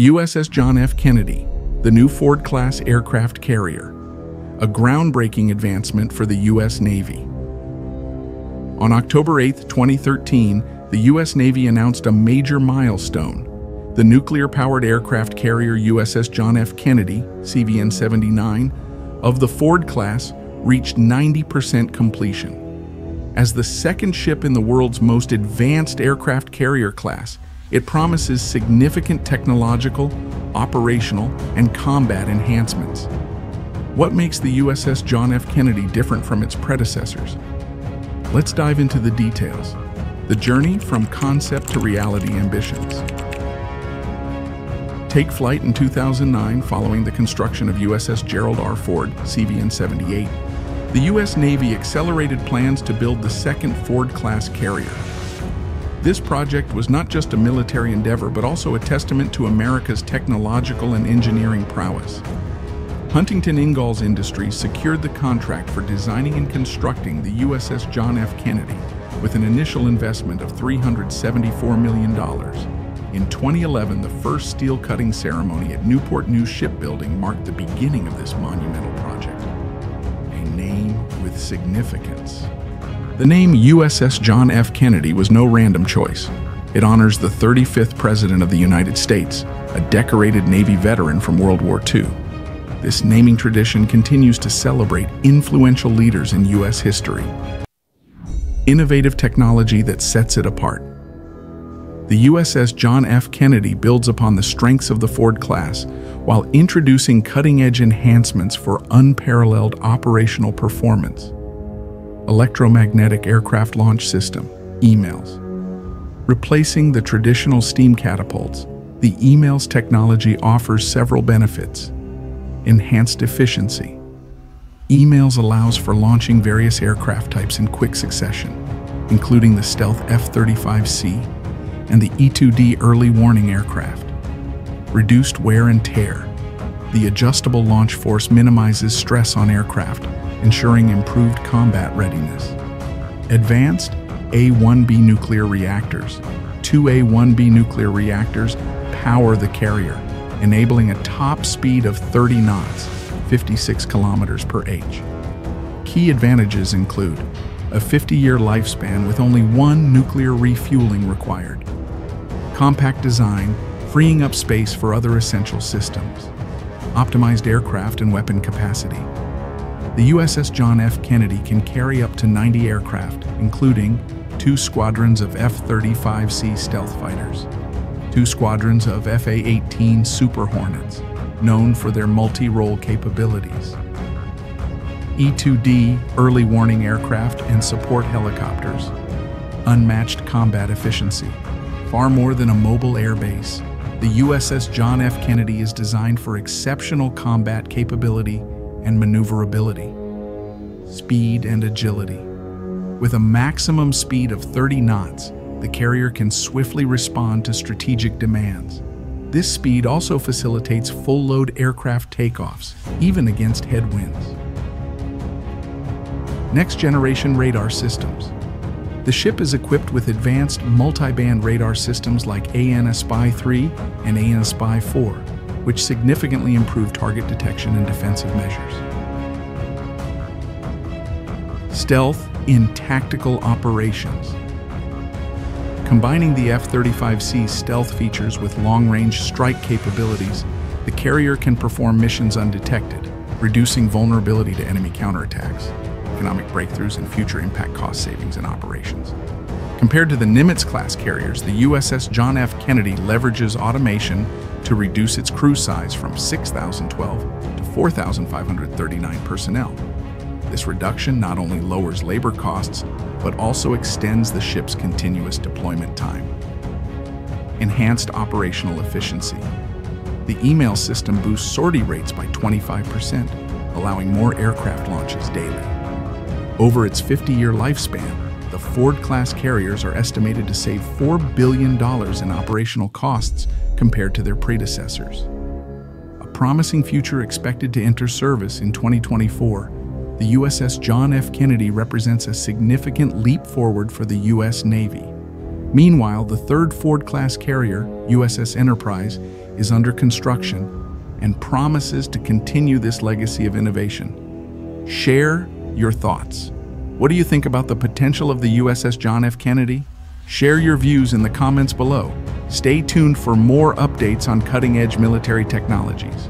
USS John F. Kennedy, the new Ford-class aircraft carrier, a groundbreaking advancement for the U.S. Navy. On October 8, 2013, the U.S. Navy announced a major milestone. The nuclear-powered aircraft carrier USS John F. Kennedy, CVN-79, of the Ford class reached 90% completion. As the second ship in the world's most advanced aircraft carrier class, it promises significant technological, operational, and combat enhancements. What makes the USS John F. Kennedy different from its predecessors? Let's dive into the details. The journey from concept to reality ambitions. Take flight in 2009 following the construction of USS Gerald R. Ford, CVN-78. The U.S. Navy accelerated plans to build the second Ford-class carrier, this project was not just a military endeavor, but also a testament to America's technological and engineering prowess. Huntington Ingalls Industries secured the contract for designing and constructing the USS John F. Kennedy with an initial investment of $374 million. In 2011, the first steel cutting ceremony at Newport News Shipbuilding marked the beginning of this monumental project. A name with significance. The name USS John F. Kennedy was no random choice. It honors the 35th President of the United States, a decorated Navy veteran from World War II. This naming tradition continues to celebrate influential leaders in U.S. history. Innovative technology that sets it apart. The USS John F. Kennedy builds upon the strengths of the Ford class while introducing cutting-edge enhancements for unparalleled operational performance. Electromagnetic Aircraft Launch System, EMALS. Replacing the traditional steam catapults, the EMALS technology offers several benefits. Enhanced efficiency. EMALS allows for launching various aircraft types in quick succession, including the Stealth F-35C and the E-2D early warning aircraft. Reduced wear and tear. The adjustable launch force minimizes stress on aircraft ensuring improved combat readiness. Advanced A-1B nuclear reactors. Two A-1B nuclear reactors power the carrier, enabling a top speed of 30 knots, 56 kilometers per h. Key advantages include a 50-year lifespan with only one nuclear refueling required, compact design, freeing up space for other essential systems, optimized aircraft and weapon capacity, the USS John F. Kennedy can carry up to 90 aircraft, including two squadrons of F-35C stealth fighters, two squadrons of FA-18 Super Hornets, known for their multi-role capabilities, E-2D early warning aircraft and support helicopters, unmatched combat efficiency, far more than a mobile air base. The USS John F. Kennedy is designed for exceptional combat capability and maneuverability, speed and agility. With a maximum speed of 30 knots, the carrier can swiftly respond to strategic demands. This speed also facilitates full-load aircraft takeoffs, even against headwinds. Next-generation radar systems. The ship is equipped with advanced multi-band radar systems like AN/SPY-3 and AN/SPY-4, which significantly improve target detection and defensive measures. Stealth in tactical operations. Combining the F-35C's stealth features with long-range strike capabilities, the carrier can perform missions undetected, reducing vulnerability to enemy counterattacks, economic breakthroughs, and future impact cost savings in operations. Compared to the Nimitz-class carriers, the USS John F. Kennedy leverages automation to reduce its crew size from 6,012 to 4,539 personnel. This reduction not only lowers labor costs, but also extends the ship's continuous deployment time. Enhanced operational efficiency. The EMALS system boosts sortie rates by 25%, allowing more aircraft launches daily. Over its 50-year lifespan, the Ford-class carriers are estimated to save $4 billion in operational costs compared to their predecessors. A promising future expected to enter service in 2024, the USS John F. Kennedy represents a significant leap forward for the U.S. Navy. Meanwhile, the third Ford-class carrier, USS Enterprise, is under construction and promises to continue this legacy of innovation. Share your thoughts. What do you think about the potential of the USS John F. Kennedy? Share your views in the comments below. Stay tuned for more updates on cutting-edge military technologies.